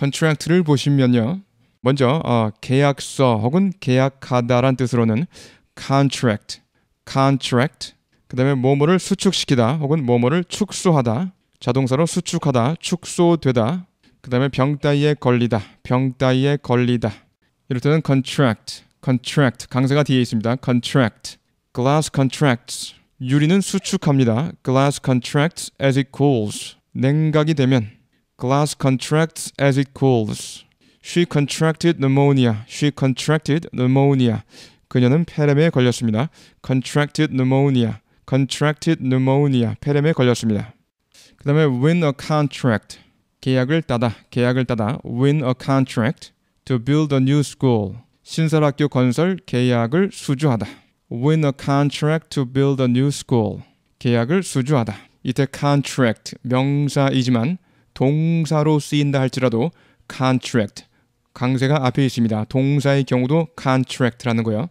contract를 보시면요. 먼저 어, 계약서 혹은 계약하다란 뜻으로는 contract, contract. 그 다음에 뭐뭐를 수축시키다 혹은 뭐뭐를 축소하다. 자동사로 수축하다, 축소되다. 그 다음에 병 따위에 걸리다, 병 따위에 걸리다. 이럴 때는 contract, contract 강세가 뒤에 있습니다. contract, glass contracts. 유리는 수축합니다. glass contracts as it cools. 냉각이 되면 glass contracts as it cools. She contracted pneumonia. She contracted pneumonia. 그녀는 폐렴에 걸렸습니다. contracted pneumonia. contracted pneumonia. 폐렴에 걸렸습니다. 그 다음에 win a contract. 계약을 따다, 계약을 따다. win a contract to build a new school. 신설학교 건설 계약을 수주하다. win a contract to build a new school. 계약을 수주하다. 이때 contract 명사이지만 동사로 쓰인다 할지라도 contract 강세가 앞에 있습니다. 동사의 경우도 contract라는 거요.